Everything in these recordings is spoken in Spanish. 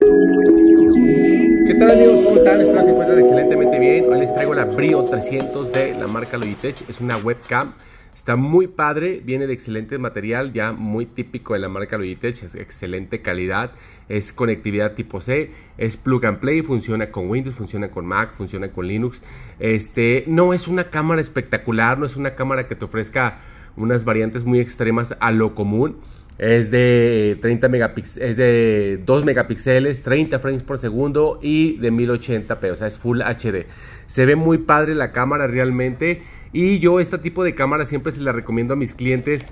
¿Qué tal amigos? ¿Cómo están? Espero se encuentren excelentemente bien. Hoy les traigo la Brio 300 de la marca Logitech. Es una webcam. Está muy padre, viene de excelente material, ya muy típico de la marca Logitech, es excelente calidad, es conectividad tipo C, es plug and play, funciona con Windows, funciona con Mac, funciona con Linux. Este, no es una cámara espectacular, no es una cámara que te ofrezca unas variantes muy extremas a lo común es de 30 megapíxeles, es de 2 megapíxeles, 30 frames por segundo y de 1080p, o sea, es Full HD. Se ve muy padre la cámara realmente y yo este tipo de cámara siempre se la recomiendo a mis clientes.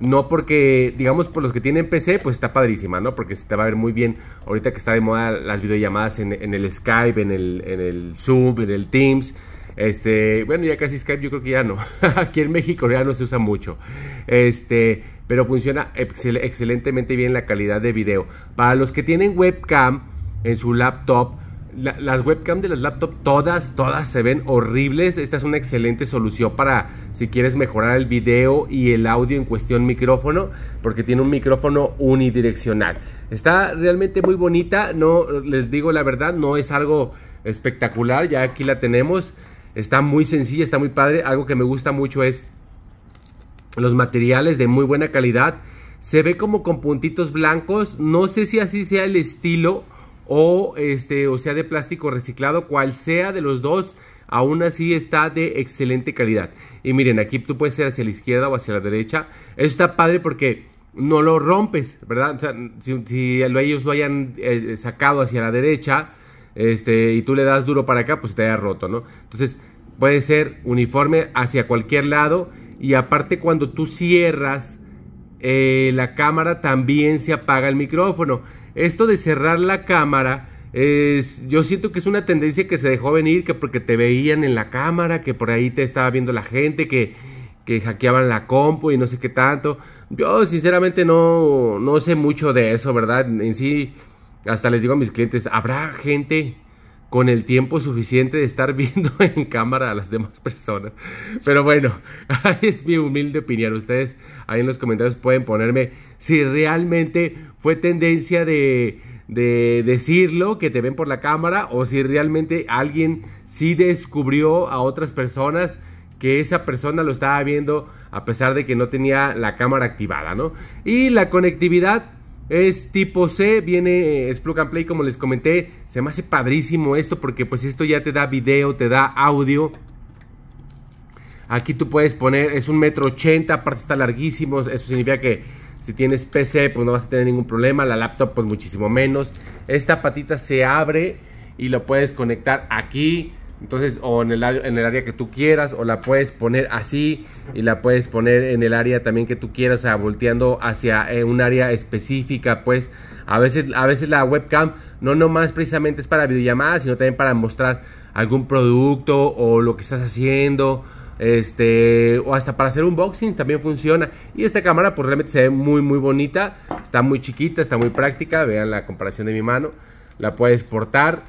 No porque, digamos, por los que tienen PC, pues está padrísima, ¿no? Porque se te va a ver muy bien ahorita que está de moda las videollamadas en, en el Skype, en el, en el Zoom, en el Teams este, bueno, ya casi Skype yo creo que ya no. Aquí en México ya no se usa mucho. Este, pero funciona excelentemente bien la calidad de video. Para los que tienen webcam en su laptop, las webcam de las laptops todas, todas se ven horribles. Esta es una excelente solución para si quieres mejorar el video y el audio en cuestión micrófono, porque tiene un micrófono unidireccional. Está realmente muy bonita. No les digo la verdad, no es algo espectacular. Ya aquí la tenemos. Está muy sencilla, está muy padre. Algo que me gusta mucho es los materiales de muy buena calidad. Se ve como con puntitos blancos. No sé si así sea el estilo o, este, o sea de plástico reciclado. Cual sea de los dos, aún así está de excelente calidad. Y miren, aquí tú puedes ser hacia la izquierda o hacia la derecha. Esto está padre porque no lo rompes, ¿verdad? Si, ellos lo hayan eh, sacado hacia la derecha este, y tú le das duro para acá, pues te haya roto, ¿no? Entonces, puede ser uniforme hacia cualquier lado y aparte cuando tú cierras eh, la cámara también se apaga el micrófono. Esto de cerrar la cámara es, yo siento que es una tendencia que se dejó venir, que porque te veían en la cámara, que por ahí te estaba viendo la gente, que, que hackeaban la compu y no sé qué tanto. Yo sinceramente no, no sé mucho de eso, ¿verdad? En sí hasta les digo a mis clientes, ¿habrá gente con el tiempo suficiente de estar viendo en cámara a las demás personas? Pero bueno, es mi humilde opinión. Ustedes ahí en los comentarios pueden ponerme si realmente fue tendencia de, de decirlo, que te ven por la cámara, o si realmente alguien sí descubrió a otras personas que esa persona lo estaba viendo a pesar de que no tenía la cámara activada, ¿no? Y la conectividad es tipo C, viene, es plug and play como les comenté. Se me hace padrísimo esto porque pues esto ya te da video, te da audio. Aquí tú puedes poner, es un metro ochenta, aparte está larguísimo. Eso significa que si tienes PC pues no vas a tener ningún problema. La laptop pues muchísimo menos. Esta patita se abre y lo puedes conectar aquí entonces, o en el, en el área que tú quieras, o la puedes poner así y la puedes poner en el área también que tú quieras, o sea, volteando hacia eh, un área específica, pues. A veces, a veces la webcam no nomás precisamente es para videollamadas, sino también para mostrar algún producto o lo que estás haciendo, este, o hasta para hacer unboxings también funciona. Y esta cámara pues realmente se ve muy muy bonita, está muy chiquita, está muy práctica, vean la comparación de mi mano, la puedes portar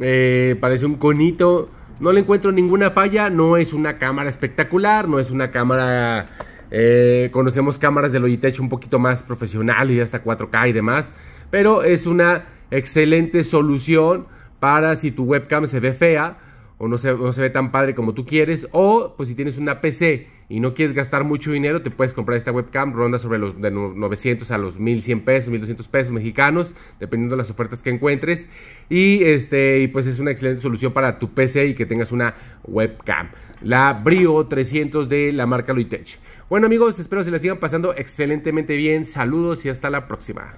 eh, parece un conito. No le encuentro ninguna falla. No es una cámara espectacular. No es una cámara. Eh, conocemos cámaras de Logitech un poquito más profesionales y hasta 4K y demás. Pero es una excelente solución para si tu webcam se ve fea o no se, no se ve tan padre como tú quieres. O pues si tienes una PC y no quieres gastar mucho dinero, te puedes comprar esta webcam, ronda sobre los de 900 a los 1100 pesos, 1200 pesos mexicanos, dependiendo de las ofertas que encuentres. Y este y pues es una excelente solución para tu PC y que tengas una webcam. La Brio 300 de la marca Logitech. Bueno amigos, espero se la sigan pasando excelentemente bien. Saludos y hasta la próxima.